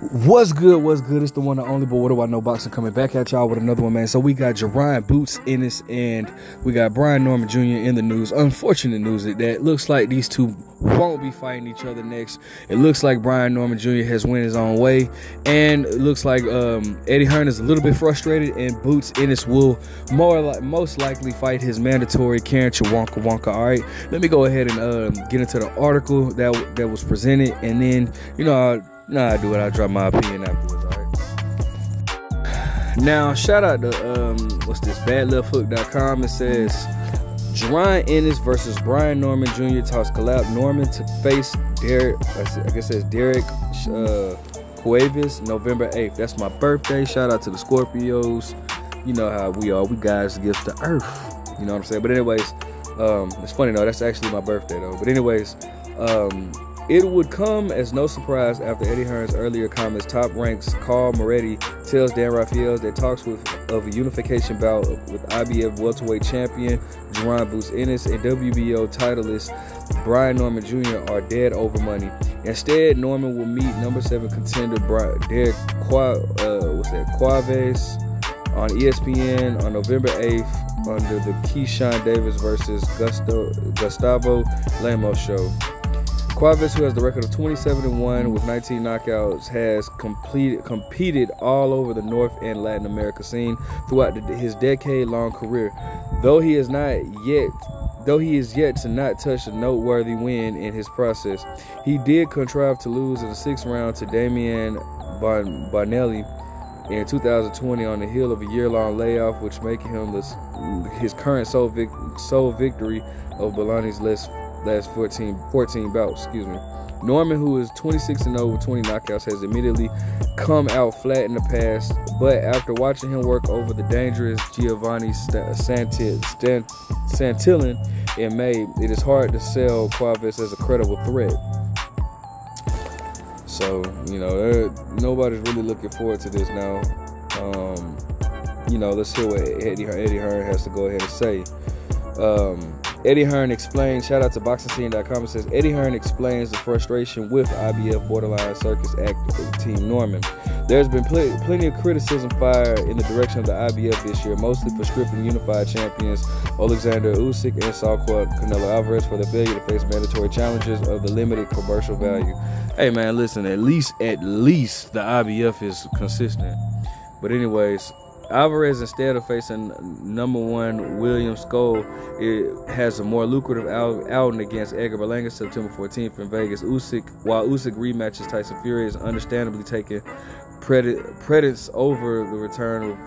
What's good? What's good? It's the one and only, but what do I know? Boxing coming back at y'all with another one, man. So we got Jaron Boots Ennis and we got Brian Norman Jr. in the news. Unfortunate news that looks like these two won't be fighting each other next. It looks like Brian Norman Jr. has went his own way, and it looks like um, Eddie Hearn is a little bit frustrated, and Boots Ennis will more like most likely fight his mandatory Karen Chawanka Wonka. All right, let me go ahead and um, get into the article that that was presented, and then you know. I'll, Nah, I do it. I drop my opinion afterwards. All right. Now, shout out to um, what's this? BadLeftHook.com. It says Jaron Ennis versus Brian Norman Jr. toss collab Norman to face Derek. I guess it's Derek uh, Cuevas, November 8th. That's my birthday. Shout out to the Scorpios. You know how we are. We guys give to Earth. You know what I'm saying? But anyways, um, it's funny though. That's actually my birthday though. But anyways, um, it would come as no surprise after Eddie Hearn's earlier comments. Top ranks Carl Moretti tells Dan Rafael that talks with of a unification bout with IBF welterweight champion Jaron Boots Ennis and WBO titleist Brian Norman Jr. are dead over money. Instead, Norman will meet number seven contender Brian, Derek Qua, uh, what's that, Cuevas on ESPN on November 8th under the Keyshawn Davis versus Gusto, Gustavo Lemos show. Cuevas, who has the record of 27 and 1 with 19 knockouts, has completed competed all over the North and Latin America scene throughout the, his decade-long career. Though he is not yet though he is yet to not touch a noteworthy win in his process, he did contrive to lose in the sixth round to Damian bon- Bonelli in 2020 on the heel of a year-long layoff, which making him his current sole, vic- sole victory of Bonelli's list last 14, 14 bouts. Excuse me. Norman, who is 26 and 0 with 20 knockouts, has immediately come out flat in the past. But after watching him work over the dangerous Giovanni Santillan in May, it is hard to sell Cuevas as a credible threat. So, you know, nobody's really looking forward to this now. Um, you know, let's hear what Eddie, Eddie Hearn has to go ahead and say. Um, Eddie Hearn explains, shout out to BoxingScene.com, it says Eddie Hearn explains the frustration with IBF Borderline Circus Act Team Norman. There's been pl- plenty of criticism fired in the direction of the IBF this year, mostly for stripping unified champions Alexander Usyk and Saul Canelo Alvarez for the failure to face mandatory challenges of the limited commercial value. Hey man, listen, at least at least the IBF is consistent. But anyways, Alvarez, instead of facing number one William Scull, it has a more lucrative outing against Edgar Berlanga September 14th in Vegas. Usyk, while Usyk rematches Tyson Fury, is understandably taking credits over the return of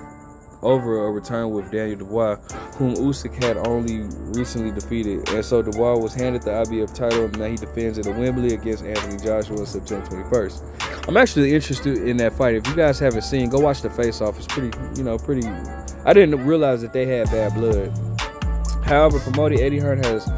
over a return with Daniel Dubois, whom Usyk had only recently defeated. And so Dubois was handed the IBF title, and now he defends it at Wembley against Anthony Joshua on September 21st. I'm actually interested in that fight. If you guys haven't seen, go watch the face off. It's pretty, you know, pretty. I didn't realize that they had bad blood. However, promoter Eddie Hearn has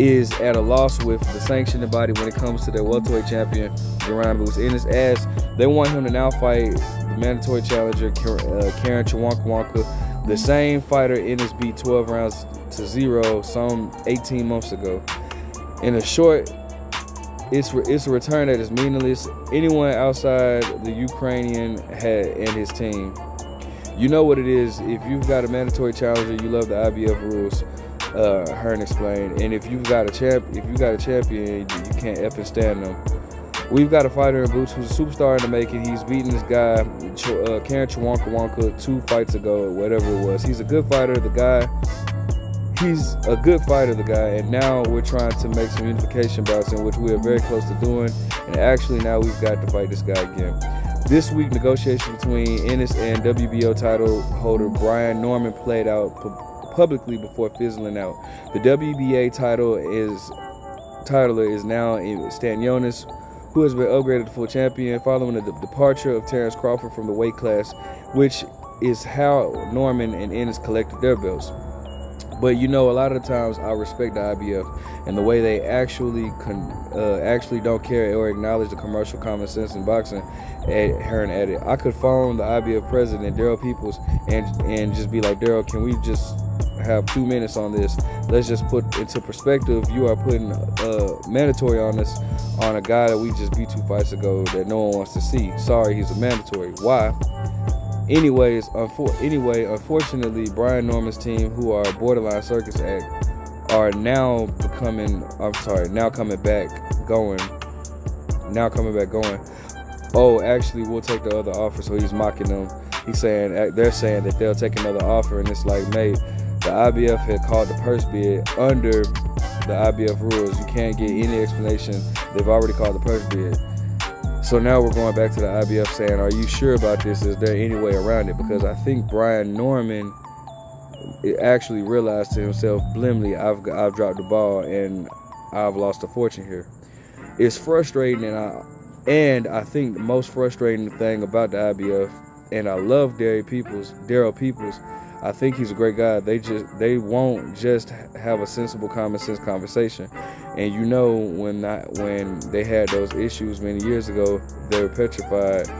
is at a loss with the sanctioning body when it comes to their welterweight champion, Jaron Boots. In his ass, they want him to now fight the mandatory challenger uh, Karen Chawanka the same fighter Ennis beat 12 rounds to zero some 18 months ago. In a short, it's it's a return that is meaningless. Anyone outside the Ukrainian had and his team, you know what it is. If you've got a mandatory challenger, you love the IBF rules. Uh, Hearn explained, and if you've got a champ, if you got a champion, you can't effing stand them. We've got a fighter in boots who's a superstar in the making. He's beaten this guy, uh, Karen Chawanka Wonka, two fights ago, whatever it was. He's a good fighter. The guy, he's a good fighter, the guy. And now we're trying to make some unification bouts in which we are very close to doing. And actually, now we've got to fight this guy again. This week, negotiations between Ennis and WBO title holder Brian Norman played out pu- publicly before fizzling out. The WBA title is titler is now Stanionis who has been upgraded to full champion following the departure of Terence Crawford from the weight class, which is how Norman and Ennis collected their belts. But you know, a lot of times I respect the IBF and the way they actually con- uh, actually don't care or acknowledge the commercial common sense in boxing at Hearn at it. I could phone the IBF president Daryl Peoples and and just be like, Daryl, can we just have two minutes on this. Let's just put into perspective. You are putting uh, mandatory on us on a guy that we just beat two fights ago that no one wants to see. Sorry, he's a mandatory. Why? Anyways, unfor- anyway, unfortunately, Brian Norman's team, who are borderline circus act, are now becoming. I'm sorry, now coming back, going. Now coming back, going. Oh, actually, we'll take the other offer. So he's mocking them. He's saying uh, they're saying that they'll take another offer, and it's like, mate, the IBF had called the purse bid under the IBF rules. You can't get any explanation. They've already called the purse bid. So now we're going back to the IBF saying, Are you sure about this? Is there any way around it? Because I think Brian Norman actually realized to himself, Blimley, I've, I've dropped the ball and I've lost a fortune here. It's frustrating, and I, and I think the most frustrating thing about the IBF, and I love Daryl Peoples, Daryl Peoples, I think he's a great guy. They just they won't just have a sensible common sense conversation. And you know when not when they had those issues many years ago, they were petrified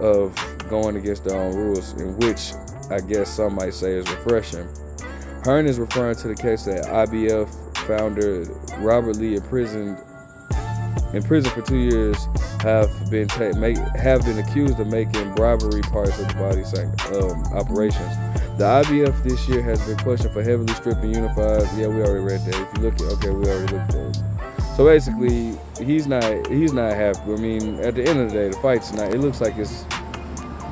of going against their own rules, in which I guess some might say is refreshing. Hearn is referring to the case that IBF founder Robert Lee imprisoned in prison for two years have been ta- make, have been accused of making bribery parts of the body um, operations. The IBF this year has been questioned for heavily stripping unified. Yeah, we already read that. If you look at okay, we already looked at it. So basically, he's not he's not happy. I mean, at the end of the day, the fight's not. It looks like it's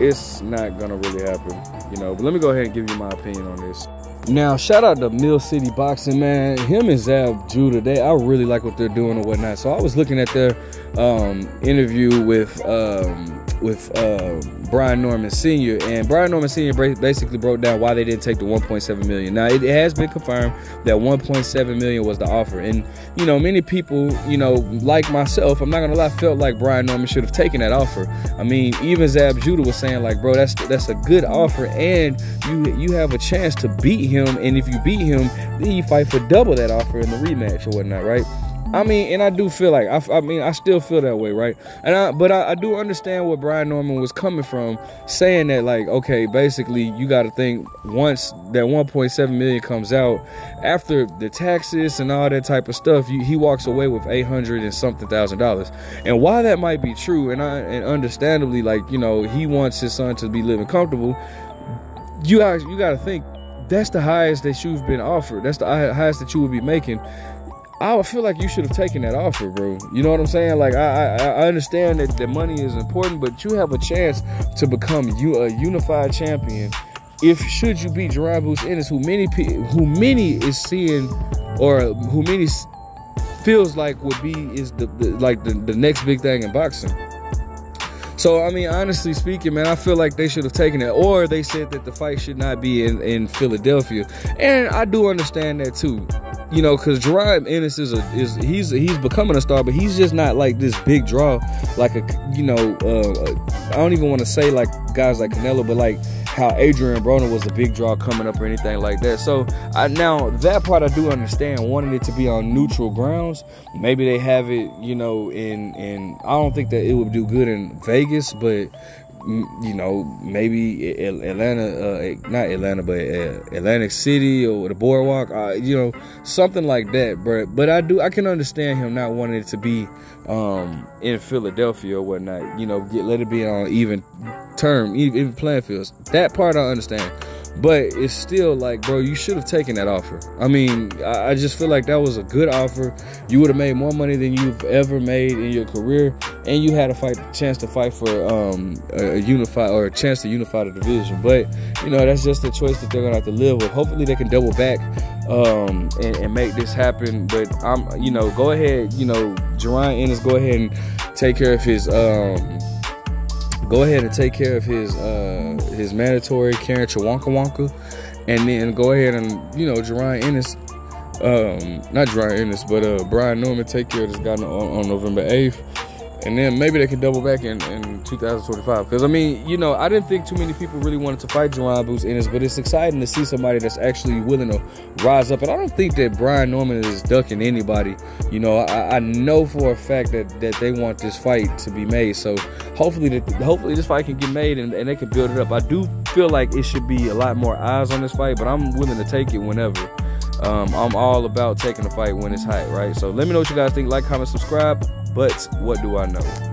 it's not gonna really happen, you know. But let me go ahead and give you my opinion on this. Now, shout out to Mill City Boxing, man. Him and Zab Judah, they I really like what they're doing and whatnot. So I was looking at their um, interview with um, with uh, Brian Norman Sr. And Brian Norman Sr. basically broke down why they didn't take the 1.7 million. Now it has been confirmed that 1.7 million was the offer, and you know many people, you know, like myself, I'm not gonna lie, felt like Brian Norman should have taken that offer. I mean, even Zab Judah was saying like, bro, that's that's a good offer, and you you have a chance to beat him, and if you beat him, then you fight for double that offer in the rematch or whatnot, right? I mean, and I do feel like I, I mean I still feel that way, right? And I, but I, I, do understand where Brian Norman was coming from, saying that like, okay, basically you got to think once that 1.7 million comes out, after the taxes and all that type of stuff, you, he walks away with 800 and something thousand dollars. And while that might be true, and I and understandably, like you know, he wants his son to be living comfortable. You you got to think that's the highest that you've been offered. That's the highest that you would be making I feel like you should have taken that offer, bro. You know what I'm saying? Like I, I, I understand that the money is important, but you have a chance to become you a unified champion if should you beat Jaron Boots Ennis, who many who many is seeing or who many feels like would be is the, the like the, the next big thing in boxing. So I mean, honestly speaking, man, I feel like they should have taken it, or they said that the fight should not be in, in Philadelphia, and I do understand that too you know, because Jaron Ennis is a is he's he's becoming a star, but he's just not like this big draw, like a you know, uh, I don't even want to say like guys like Canelo, but like how Adrian Broner was a big draw coming up or anything like that. So I, now that part I do understand. Wanting it to be on neutral grounds, maybe they have it, you know, in in. I don't think that it would do good in Vegas, but you know, maybe Atlanta, uh, not Atlanta, but uh, Atlantic City or the Boardwalk, uh, you know, something like that. But but I do I can understand him not wanting it to be um, in Philadelphia or whatnot. You know, get, let it be on even term, even playing fields. That part I understand. But it's still like, bro, you should have taken that offer. I mean, I, just feel like that was a good offer. You would have made more money than you've ever made in your career, and you had a fight chance to fight for um, a, unify or a chance to unify the division. But you know, that's just a choice that they're gonna have to live with. Hopefully, they can double back um, and, and, make this happen. But I'm, you know, go ahead, you know, Jaron Ennis, go ahead and take care of his. Um, go ahead and take care of his uh, his mandatory Karen Chawonka Wonka, and then go ahead and you know Jaron Ennis, um, not Jaron Ennis, but uh, Brian Norman take care of this guy on, on November eighth and then maybe they can double back in, in 2025. Because I mean, you know, I didn't think too many people really wanted to fight Jaron Boots Ennis, but it's exciting to see somebody that's actually willing to rise up. And I don't think that Brian Norman is ducking anybody. You know, I, I know for a fact that that they want this fight to be made. So hopefully, that hopefully this fight can get made and, and they can build it up. I do feel like it should be a lot more eyes on this fight, but I'm willing to take it whenever. Um, I'm all about taking a fight when it's hot, right? So let me know what you guys think. Like, comment, subscribe. But what do I know?